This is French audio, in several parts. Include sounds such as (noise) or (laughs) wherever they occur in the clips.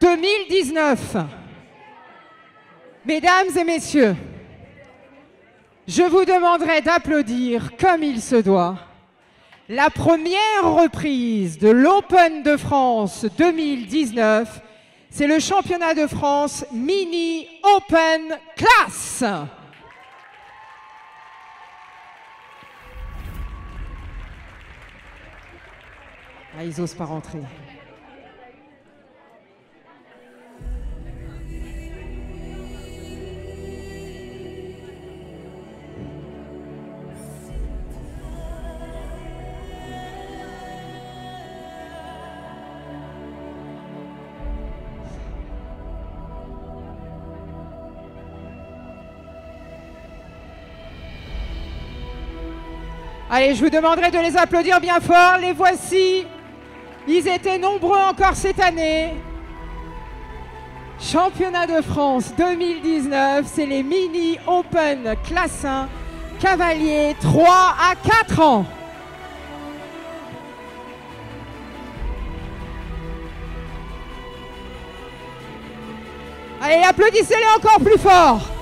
2019. Mesdames et messieurs, je vous demanderai d'applaudir comme il se doit la première reprise de l'Open de France 2019. C'est le championnat de France Mini Open Class. Ah, ils osent pas rentrer. Allez, je vous demanderai de les applaudir bien fort. Les voici. Ils étaient nombreux encore cette année. Championnat de France 2019, c'est les mini Open classe 1 cavaliers 3 à 4 ans. Allez, applaudissez-les encore plus fort.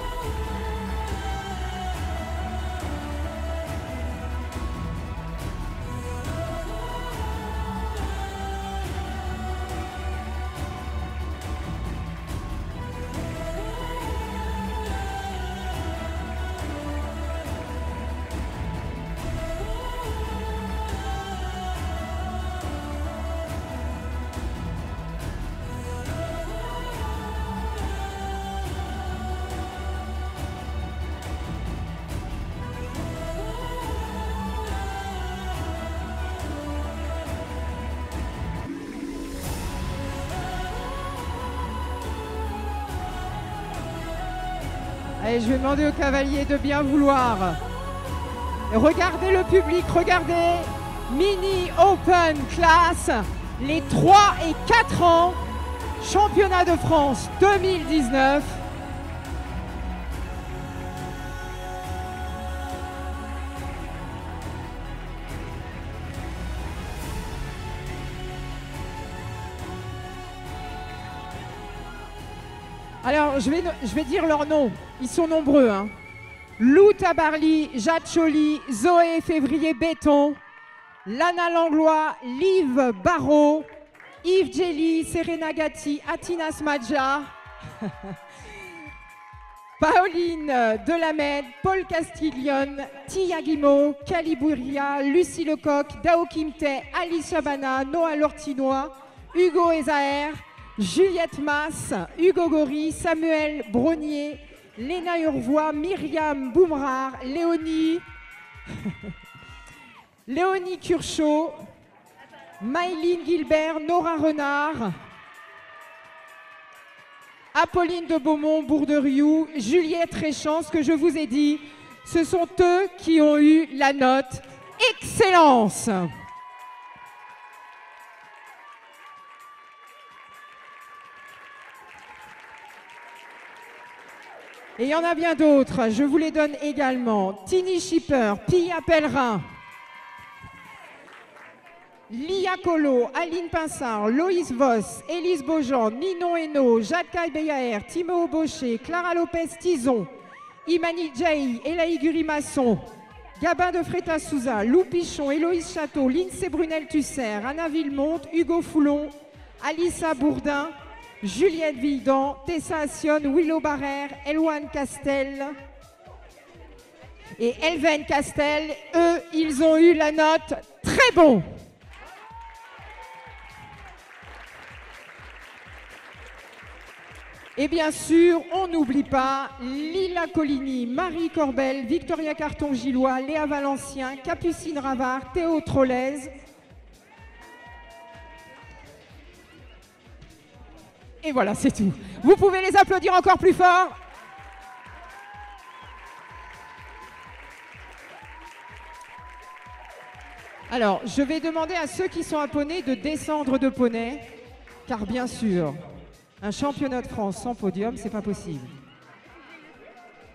Allez, je vais demander aux cavaliers de bien vouloir. Regardez le public, regardez. Mini Open Class, les 3 et 4 ans, championnat de France 2019. Je vais, dire leurs noms. Ils sont nombreux. Hein. Lou Tabarly, Jade Choli, Zoé Février Béton, Lana Langlois, Liv Barrault, Yves Jelly, Serena Gatti, Atina Smadja, (laughs) Pauline Delamed, Paul Castiglione, Tia Guimau, Caliburia, Lucie Lecoq, Dao Kimte, Alice Chabana, Noah Lortinois, Hugo Ezaer, Juliette Mass, Hugo Gori, Samuel Bronier, Léna Urvois, Myriam Boumrar, Léonie, (laughs) Léonie Curchot, Maïline Gilbert, Nora Renard, Apolline de Beaumont, Bourderiou, Juliette Réchamp, ce que je vous ai dit, ce sont eux qui ont eu la note Excellence. Et il y en a bien d'autres. Je vous les donne également. Tini Schipper, Pia Pellerin, Lia Colo, Aline Pinsard, Loïs Voss, Élise Beaujean, Ninon Hainaut, Jade Beyaer, Timo Baucher, Clara Lopez-Tison, Imani Djaï, Elaï Gurimasson, Gabin de Frétas Souza, Lou Pichon, Héloïse Château, Lindsay Brunel-Tusser, Anna Villemonte, Hugo Foulon, Alissa Bourdin, Juliette Vildan, Tessa Assion, Willow Barrère, Eloane Castel et Elven Castel. Eux, ils ont eu la note très bon. Et bien sûr, on n'oublie pas Lila Coligny, Marie Corbel, Victoria Carton-Gillois, Léa Valencien, Capucine Ravard, Théo Trollez, Et voilà, c'est tout. Vous pouvez les applaudir encore plus fort. Alors, je vais demander à ceux qui sont à poney de descendre de poney, car bien sûr, un championnat de France sans podium, c'est pas possible.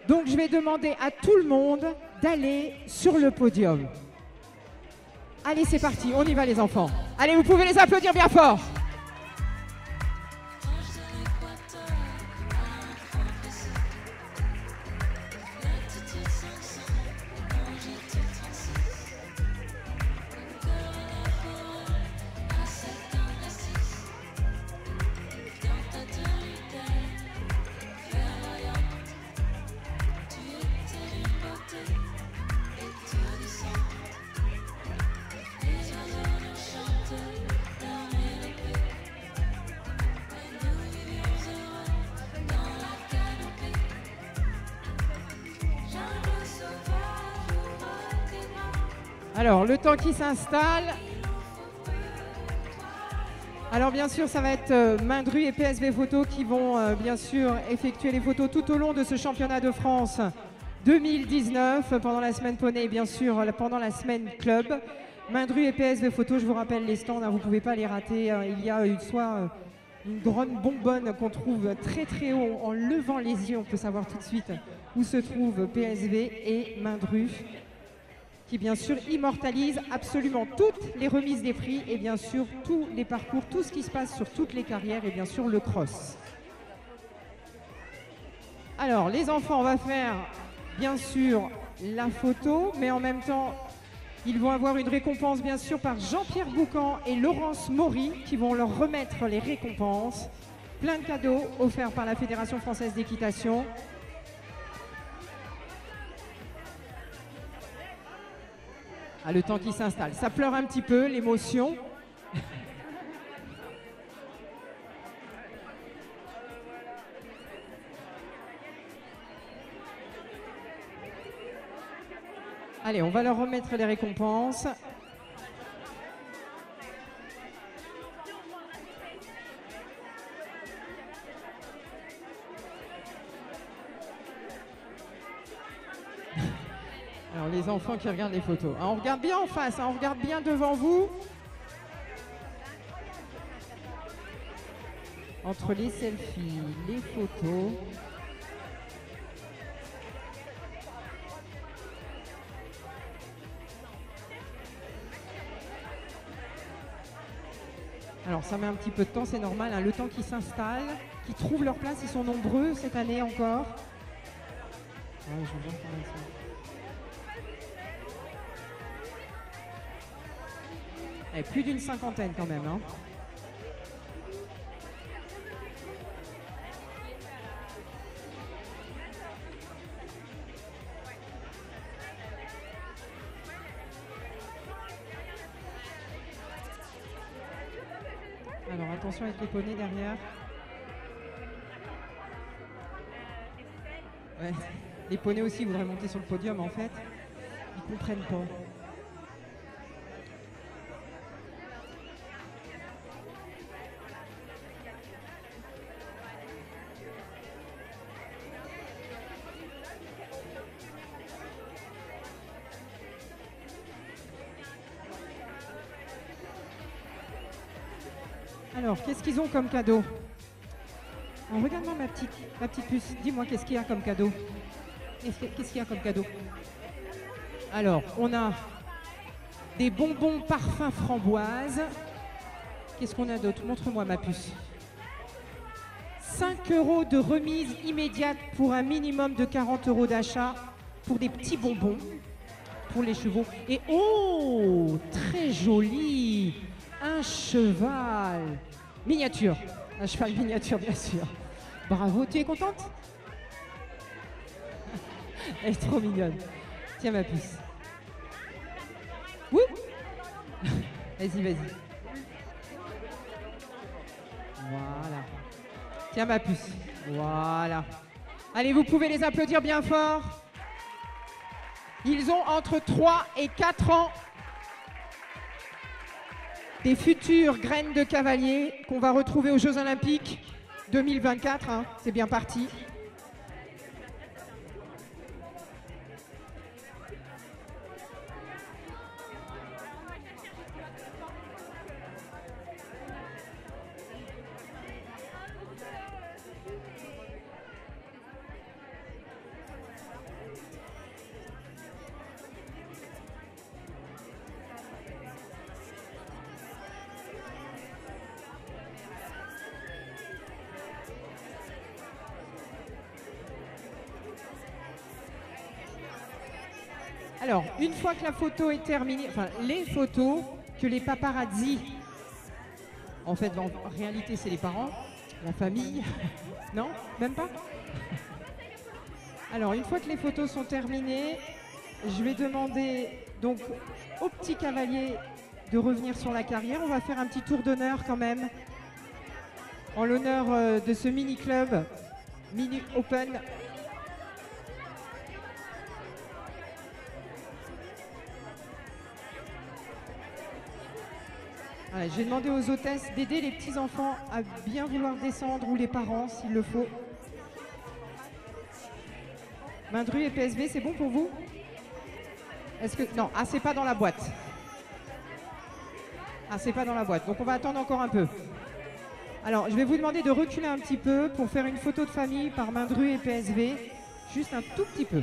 Donc, je vais demander à tout le monde d'aller sur le podium. Allez, c'est parti, on y va les enfants. Allez, vous pouvez les applaudir bien fort. Alors, le temps qui s'installe. Alors, bien sûr, ça va être euh, Mindru et PSV Photo qui vont, euh, bien sûr, effectuer les photos tout au long de ce championnat de France 2019, pendant la semaine poney et bien sûr euh, pendant la semaine club. Mindru et PSV Photo, je vous rappelle les stands, hein, vous ne pouvez pas les rater. hein. il y a une, soit une grande bonbonne qu'on trouve très très haut en levant les yeux, on peut savoir tout de suite où se trouve PSV et Mindru qui bien sûr immortalise absolument toutes les remises des prix et bien sûr tous les parcours, tout ce qui se passe sur toutes les carrières et bien sûr le cross. Alors les enfants, on va faire bien sûr la photo, mais en même temps ils vont avoir une récompense bien sûr par Jean-Pierre Boucan et Laurence Maury qui vont leur remettre les récompenses. Plein de cadeaux offerts par la Fédération française d'équitation. Ah, le temps qui s'installe. Ça pleure un petit peu, l'émotion. Allez, on va leur remettre les récompenses. Qui regardent les photos. Ah, on regarde bien en face, hein, on regarde bien devant vous. Entre les selfies, les photos. Alors ça met un petit peu de temps, c'est normal, hein, le temps qui s'installe, qui trouvent leur place, ils sont nombreux cette année encore. Ouais, je Eh, plus d'une cinquantaine quand même. hein. Alors attention avec les poneys derrière. Ouais. Les poneys aussi voudraient monter sur le podium en fait. Ils comprennent pas. Alors, qu'est-ce qu'ils ont comme cadeau En regardant ma petite, ma petite puce, dis-moi qu'est-ce qu'il y a comme cadeau Qu'est-ce qu'il y a comme cadeau Alors, on a des bonbons parfums framboise. Qu'est-ce qu'on a d'autre Montre-moi ma puce. 5 euros de remise immédiate pour un minimum de 40 euros d'achat pour des petits bonbons pour les chevaux. Et oh, très joli, un cheval miniature. Un cheval miniature, bien sûr. Bravo, tu es contente? (laughs) Elle est trop mignonne. Tiens ma puce. Vas-y, vas-y. Voilà. Tiens ma puce. Voilà. Allez, vous pouvez les applaudir bien fort. Ils ont entre 3 et 4 ans des futures graines de cavaliers qu'on va retrouver aux Jeux Olympiques 2024. hein. C'est bien parti. Alors, une fois que la photo est terminée, enfin les photos que les paparazzi, en fait, en réalité, c'est les parents, la famille, (laughs) non Même pas? Alors, une fois que les photos sont terminées, je vais demander donc au petit cavalier de revenir sur la carrière. On va faire un petit tour d'honneur quand même, en l'honneur euh, de ce mini-club, mini-open J'ai demandé aux hôtesses d'aider les petits-enfants à bien vouloir descendre ou les parents s'il le faut. Mindru et PSV, c'est bon pour vous? Est-ce que. Non, ah, c'est pas dans la boîte. Ah, c'est pas dans la boîte. Donc on va attendre encore un peu. Alors, je vais vous demander de reculer un petit peu pour faire une photo de famille par Mindru et PSV. Juste un tout petit peu.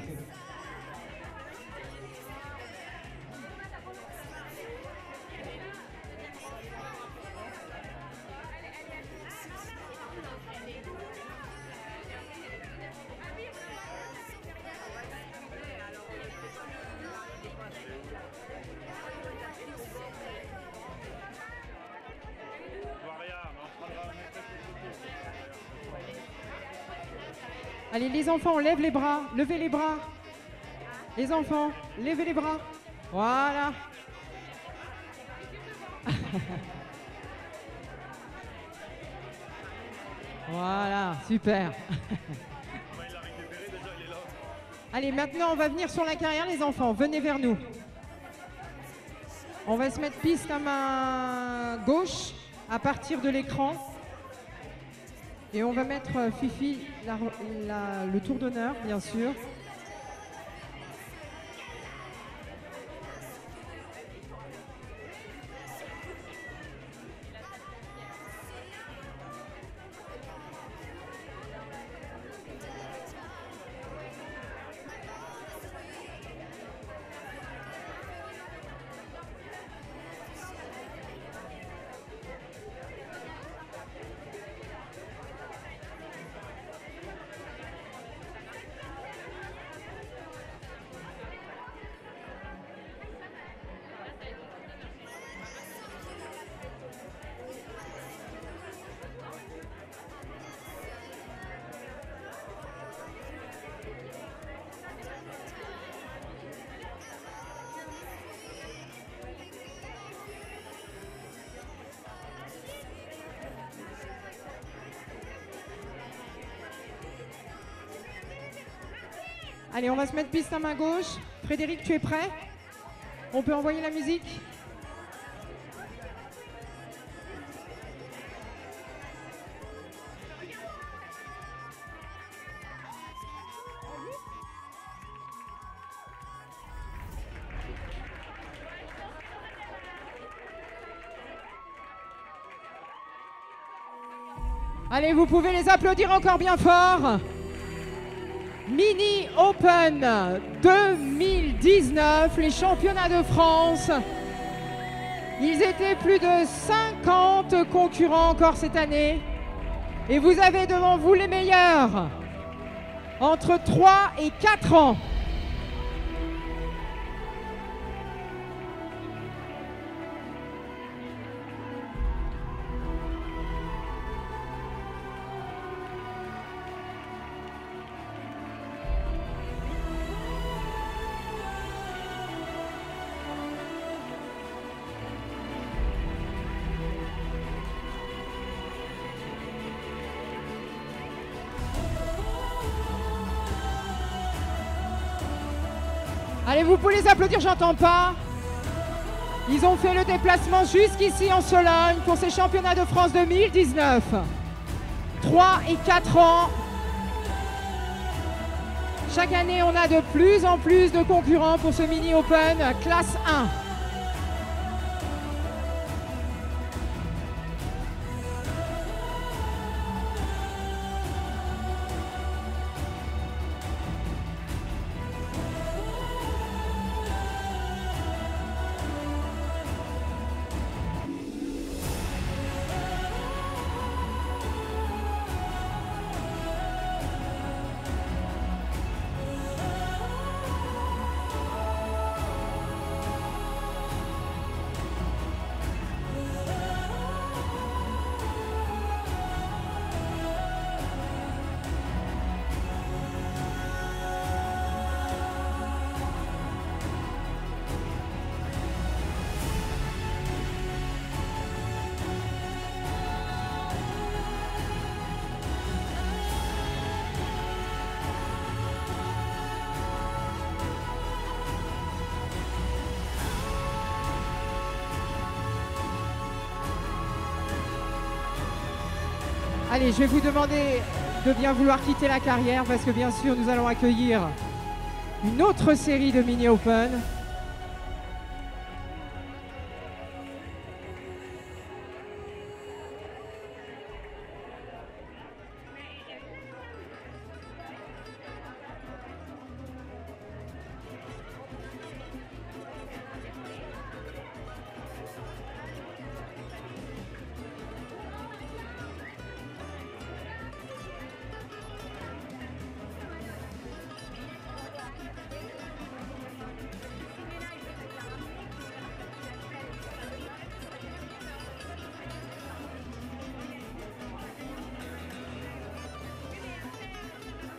Allez, les enfants, lève les bras. Levez les bras. Les enfants, levez les bras. Voilà. (laughs) voilà, super. (laughs) Allez, maintenant, on va venir sur la carrière, les enfants. Venez vers nous. On va se mettre piste à main gauche à partir de l'écran. Et on va mettre euh, Fifi le tour d'honneur, bien sûr. Allez, on va se mettre piste à main gauche. Frédéric, tu es prêt? On peut envoyer la musique Allez, vous pouvez les applaudir encore bien fort. Mini Open 2019, les championnats de France. Ils étaient plus de 50 concurrents encore cette année. Et vous avez devant vous les meilleurs. Entre 3 et 4 ans. Allez, vous pouvez les applaudir, j'entends pas. Ils ont fait le déplacement jusqu'ici en Sologne pour ces championnats de France 2019. 3 et 4 ans. Chaque année, on a de plus en plus de concurrents pour ce mini open classe 1. Allez, je vais vous demander de bien vouloir quitter la carrière parce que bien sûr, nous allons accueillir une autre série de mini-open.